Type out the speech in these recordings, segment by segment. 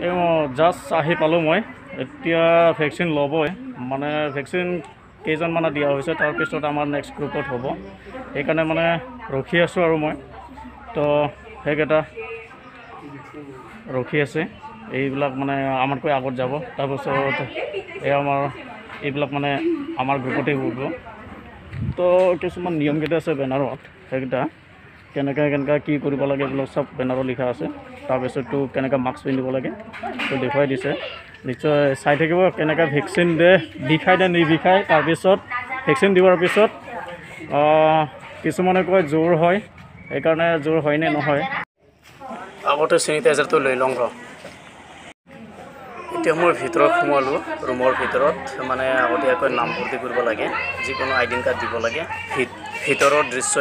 এই জাষ্ট আহি পালোঁ মই। এতিয়া ভেকচিন ল'বই। মানে ভেকচিন কেইজনমানে দিয়া হৈছে তাৰপিছত আমাৰ নেক্সট গ্ৰুপত হ'ব। সেইকাৰণে মানে ৰখি আছোঁ আৰু মই। তো সেইকেইটা ৰখি আছে। এইবিলাক মানে আমাতকৈ আগত যাব। তাৰপিছত এই আমাৰ এইবিলাক মানে আমাৰ গ্ৰুপতেই হ'ব। তো কিছুমান নিয়মকেইটা আছে বেনাৰত সেইকেইটা। কেনেকৈ কেনেকৈ কি কৰিব লাগে এইবিলাক চব বেনাৰত লিখা আছে। তাৰপিছততো কেনেকৈ মাস্ক পিন্ধিব লাগে তো দেখুৱাই দিছে। নিশ্চয় চাই থাকিব কেনেকৈ ভেকচিন দে বিষাই দে নিবিষাই তাৰপিছত ভেকচিন দিয়াৰ পিছত কিছুমানে কয় জ্বৰ হয় সেইকাৰণে জ্বৰ হয়নে নহয়। আগতে চেনিটাইজাৰটো লৈ লওঁ ৰ। এতিয়া মই ভিতৰত সোমালোঁ ৰুমৰ ভিতৰত। মানে আগতীয়াকৈ নাম ভৰ্তি কৰিব লাগে যিকোনো আইডেণ্টি কাৰ্ড দিব লাগে ভিত- ভিতৰৰ দৃশ্য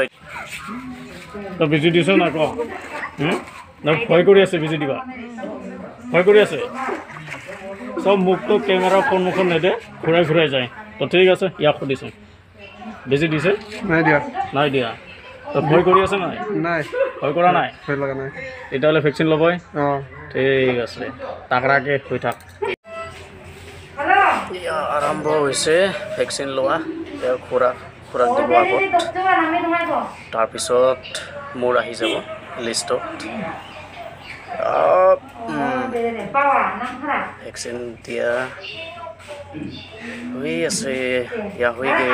তই বেজি দিছ নাই ক? ভয় কৰি আছে বেজি দিবা। ভয় কৰি আছে? চব মুখটো কেমেৰাৰ সন্মুখত নেদে ঘূৰাই ঘূৰাই যায়। তো ঠিক আছে ইয়াক সুধিছোঁ। বেজি দিছে? নাই দিয়া। নাই দিয়া। তো ভয় কৰি আছে নাই? নাই। ভয় কৰা নাই? ভয় লগা নাই। তেতিয়াহ'লে ভেকচিন ল'বই? অঁ। ঠিক আছে। তাকৰাকে হৈ থাক। আৰম্ভ হৈছে ভেকচিন লোৱা। খোৰাক খোৰাক দিব আগত। তাৰপিছত মোৰ আহি যাব লিষ্টত। ভেকচিন দিয়া হৈ আছে ইয়া হৈ গ'ল।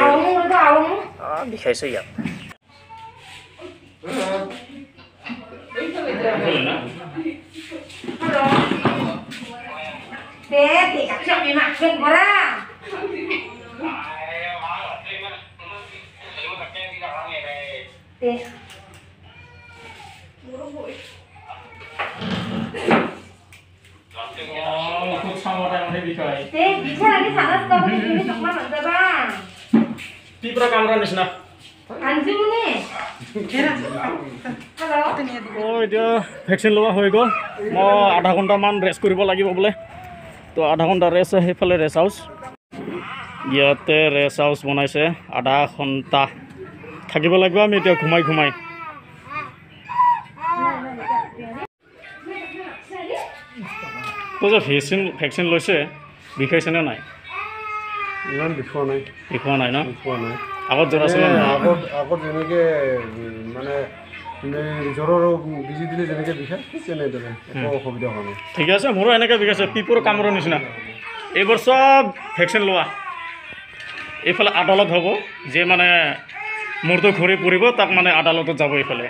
আহ, বিষাইছে ইয়াত। Thế thì các bạn bị অঁ এতিয়া ভেকচিন লোৱা হৈ গ'ল। মই আধা ঘণ্টামান ৰেষ্ট কৰিব লাগিব বোলে। তো আধা ঘণ্টা ৰেষ্ট সেইফালে ৰেষ্ট হাউচ ইয়াতে ৰেষ্ট হাউচ বনাইছে আধা ঘণ্টা। থাকিব লাগিব আমি এতিয়া ঘুমাই ঘুমাই। তো যে ভেকচিন ভেকচিন লৈছে বিষাইছেনে নাই? ইমান বিষোৱা নাই। বিষোৱা নাই ন? বিষোৱা নাই। আগত জ্বৰ আছিলে? আগত আগত যেনেকৈ মানে জ্বৰৰ বিজি দিলে যেনেকৈ বিষায় তেনেদৰে একো অসুবিধা হোৱা নাই। ঠিকে আছে মোৰো এনেকৈ বিষাইছে পিপৰ কামোৰৰ নিচিনা। এইবোৰ চব ভেকচিন লোৱা। এইফালে আদালত হ'ব যে মানে মূৰটো ঘূৰি পৰিব তাক মানে আদালতত যাব এইফালে।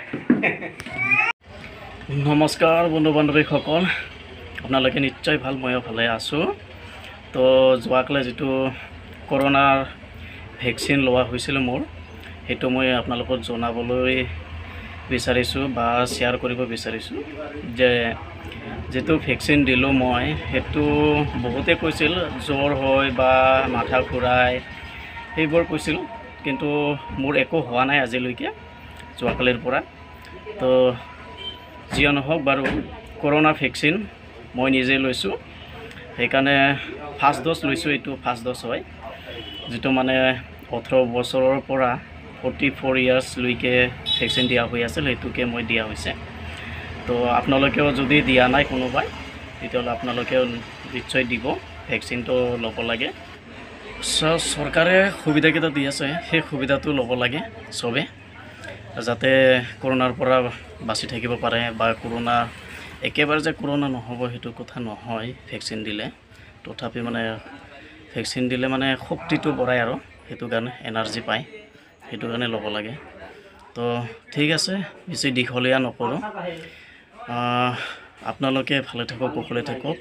নমস্কাৰ বন্ধু বান্ধৱীসকল আপোনালোকে নিশ্চয় ভাল ময়ো ভালে আছোঁ। তো যোৱাকালি যিটো কৰোণাৰ ভেকচিন লোৱা হৈছিল মোৰ সেইটো মই আপোনালোকক জনাবলৈ বিচাৰিছোঁ বা শ্বেয়াৰ কৰিব বিচাৰিছোঁ। যে যিটো ভেকচিন দিলোঁ মই সেইটো বহুতে কৈছিল জ্বৰ হয় বা মাথা ঘূৰাই সেইবোৰ কৈছিল। কিন্তু মোৰ একো হোৱা নাই আজিলৈকে যোৱাকালিৰ পৰা। তো যিয়ে নহওক বাৰু কৰোণা ভেকচিন মই নিজে লৈছোঁ। সেইকাৰণে ফাৰ্ষ্ট ড'জ লৈছোঁ এইটো ফাৰ্ষ্ট ড'জ হয়। যিটো মানে ওঠৰ বছৰৰ পৰা ফৰ্টি ফ'ৰ ইয়াৰ্ছলৈকে ভেকচিন দিয়া হৈ আছিল সেইটোকে মই দিয়া হৈছে। তো আপোনালোকেও যদি দিয়া নাই কোনোবাই তেতিয়াহ'লে আপোনালোকেও নিশ্চয় দিব ভেকচিনটো ল'ব লাগে। চৰকাৰে সুবিধাকেইটা দি আছে সেই সুবিধাটো ল'ব লাগে চবে যাতে কৰোণাৰ পৰা বাচি থাকিব পাৰে বা কৰোণা একেবাৰে যে কৰোণা নহ'ব সেইটো কথা নহয় ভেকচিন দিলে। তথাপি মানে ভেকচিন দিলে মানে শক্তিটো বঢ়ায় আৰু সেইটো কাৰণে এনাৰ্জি পায় সেইটো কাৰণে ল'ব লাগে। তো ঠিক আছে বেছি দীঘলীয়া নকৰোঁ। আপোনালোকে ভালে থাকক কুশলে থাকক।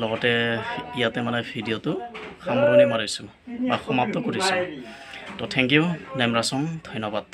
লগতে ইয়াতে মানে ভিডিঅ'টো সামৰণি মাৰিছোঁ বা সমাপ্ত কৰিছোঁ। তো থেংক ইউ নেমৰাচং ধন্যবাদ।